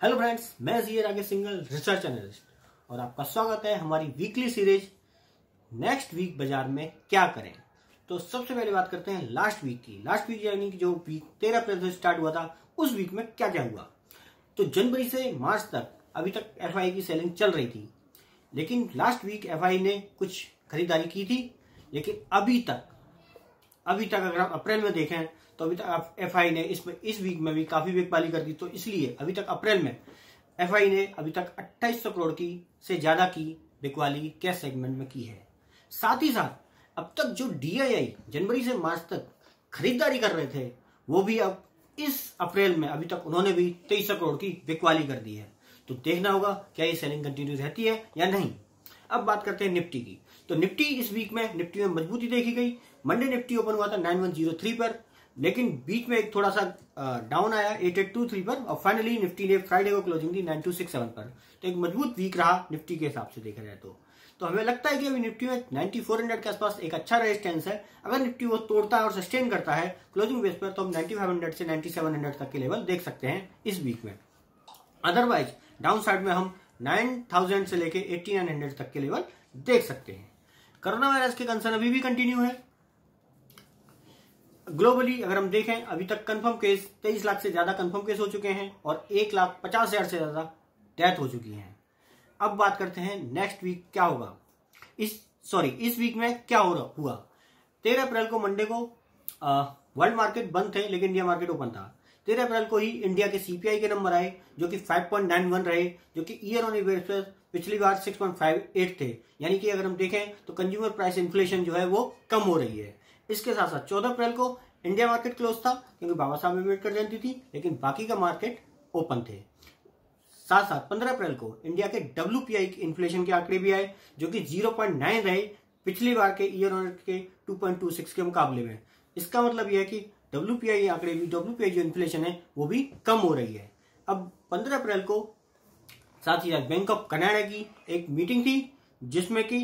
Hello friends, मैं जी Rakesh Singhal research analyst और आपका स्वागत है हमारी वीकली सीरीज़ नेक्स्ट वीक बाज़ार में क्या करें? तो सबसे पहले बात करते हैं लास्ट वीक की। लास्ट वीक यानी कि जो वीक तेरह अप्रैल से स्टार्ट हुआ था, उस वीक में क्या क्या हुआ? तो जनवरी से मार्च तक अभी तक एफआई की सेलिंग चल रही थी। लेकिन लास्ट वीक एफआई ने कुछ खरीदारी की थी, लेकिन अभी तक अभी तक अगर आप अप्रैल में देखें तो अभी तक एफ़ आई ने इस इस वीक में भी काफ़ी बिकवाली कर दी। तो इसलिए अभी तक अप्रैल में एफ़ आई ने अभी तक 2800 करोड़ की से ज़्यादा की बिकवाली कैश सेगमेंट में की है। साथ ही साथ, अब तक जो डीआईआई जनवरी से मार्च तक खरीदारी कर रहे थे, वो भी अब इस अप्रैल में अभी तक उन्होंने भी तेईस करोड़ की बिकवाली कर दी है। तो देखना होगा, क्या ये सेलिंग कंटिन्यू रहती है या नहीं। अब बात करते हैं निफ्टी की। तो निफ्टी इस वीक में, निफ्टी में मजबूती देखी गई। मंडे निफ्टी ओपन हुआ था 9103 पर, लेकिन बीच में एक थोड़ा सा डाउन आया 8823 पर, और फाइनली निफ्टी ने फ्राइडे को क्लोजिंग दी 9267 पर। तो एक मज़बूत वीक रहा निफ्टी के हिसाब से देखा जाए तो। तो हमें लगता है कि अभी निफ्टी में 9400 के आसपास एक अच्छा रेजिस्टेंस है। अगर निफ्टी वो तोड़ता है और सस्टेन करता है क्लोजिंग बेस पर तो हम 9500 से 9700 तक के लेवल देख सकते हैं इस वीक में। अदरवाइज़ डाउन साइड में हम 9000 से लेके 8900 तक के लेवल देख सकते हैं। कोरोना वायरस के कंसर्न अभी भी कंटिन्यू है। ग्लोबली अगर हम देखें, अभी तक कंफर्म केस तेईस लाख से ज़्यादा कंफर्म केस हो चुके हैं और एक लाख पचास हज़ार से ज़्यादा डेथ हो चुकी है। अब बात करते हैं नेक्स्ट वीक क्या होगा। इस सॉरी इस वीक में क्या हो रहा हुआ? तेरह अप्रैल को मंडे को वर्ल्ड मार्केट बंद थे, लेकिन इंडिया मार्केट ओपन था। तेरह अप्रैल को ही इंडिया के सीपीआई के नंबर आए, जो कि 5.91 रहे, जो कि ईयर ऑन ईयर पर पिछली बार 6.58 थे। यानी कि अगर हम देखें तो कंज्यूमर प्राइस इन्फ्लेशन जो है वो कम हो रही है। इसके साथ साथ चौदह अप्रैल को इंडिया मार्केट क्लोज था, क्योंकि बाबा साहब अंबेडकर जयंती थी, लेकिन बाकी का मार्केट ओपन थे। साथ साथ पंद्रह अप्रैल को इंडिया के डब्ल्यू पी आई इन्फ्लेशन के आंकड़े भी आए, जो कि ज़ीरो पॉइंट नाइन रहे पिछली बार के ईयर ऑन के टू पॉइंट टू सिक्स के मुकाबले में। इसका मतलब यह है कि डब्ल्यू पी आई आंकड़े भी डब्ल्यू जो इन्फ्लेशन है, वो भी कम हो रही है। अब पंद्रह अप्रैल को, साथ ही साथ बैंक ऑफ़ कनाडा की एक मीटिंग थी, जिसमें कि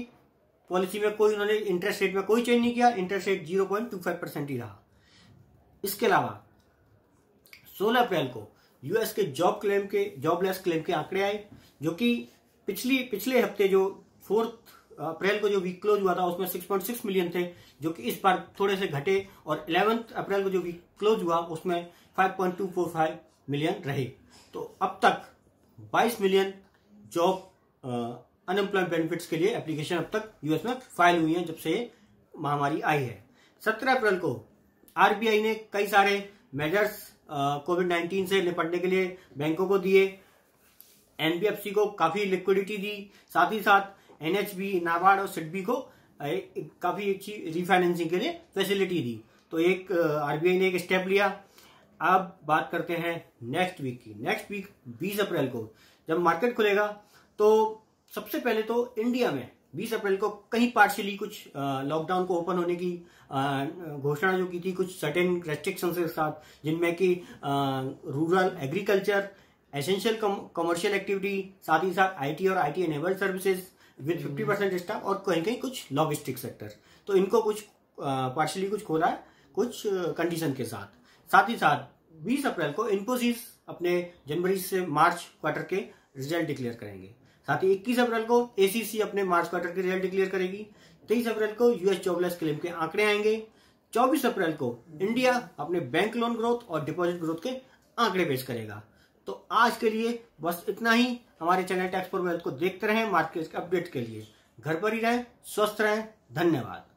पॉलिसी में कोई, उन्होंने इंटरेस्ट रेट में कोई चेंज नहीं किया interest rate zero point two five percent ही रहा। इसके अलावा 16 अप्रैल को यूएस के जॉब क्लेम के जॉबलेस क्लेम के आंकड़े आए, जो कि पिछली, पिछले हफ़्ते जो फोर्थ अप्रैल को जो वीक क्लोज हुआ था, उसमें 6.6 मिलियन थे, जो कि इस बार थोड़े से घटे, और इलेवेंथ अप्रैल को जो वीक क्लोज हुआ, उसमें 5.245 मिलियन रहे। तो अब तक 22 मिलियन जॉब अनएम्प्लॉयमेंट बेनिफिट्स के लिए एप्लीकेशन अब तक यूएस में फ़ाइल हुई है, जब से महामारी आई है। सत्रह अप्रैल को आरबीआई ने कई सारे मेजर्स कोविड नाइन्टीन से निपटने के लिए बैंकों को दिए। एनबीएफसी को काफ़ी लिक्विडिटी दी। साथ ही साथ एनएचबी, नाबार्ड और सिडबी को काफ़ी अच्छी रिफाइनेंसिंग के लिए फैसिलिटी दी। तो एक आरबीआई ने एक स्टेप लिया। अब बात करते हैं नेक्स्ट वीक की। नेक्स्ट वीक 20 अप्रैल को जब मार्केट खुलेगा तो सबसे पहले तो इंडिया में 20 अप्रैल को कहीं पार्शियली कुछ लॉकडाउन को ओपन होने की घोषणा जो की थी कुछ सर्टेन रेस्ट्रिक्शन के साथ जिनमें कि rural agriculture essential commercial activity साथ ही साथ आईटी और IT enabled services with 50 percent staff और कहीं कहीं कुछ लॉजिस्टिक सेक्टर तो इनको कुछ पार्शियली कुछ खोला है कुछ कंडीशन के साथ. साथ ही साथ 20 अप्रैल को इन्फोसिस अपने जनवरी से मार्च क्वार्टर के रिज़ल्ट डिक्लेयर करेंगे। साथ ही 21 अप्रैल को एसीसी अपने मार्च क्वार्टर के रिज़ल्ट डिक्लेयर करेगी। 23 अप्रैल को यूएस जॉबलेस क्लेम के आंकड़े आएँगे। 24 अप्रैल को इंडिया अपने बैंक लोन ग्रोथ और डिपॉजिट ग्रोथ के आंकड़े पेश करेगा। तो आज के लिए बस इतना ही। हमारे चैनल टैक्स फॉर वेल्थ को देखते रहें मार्केट के अपडेट के लिए। घर पर ही रहें, स्वस्थ रहें। धन्यवाद।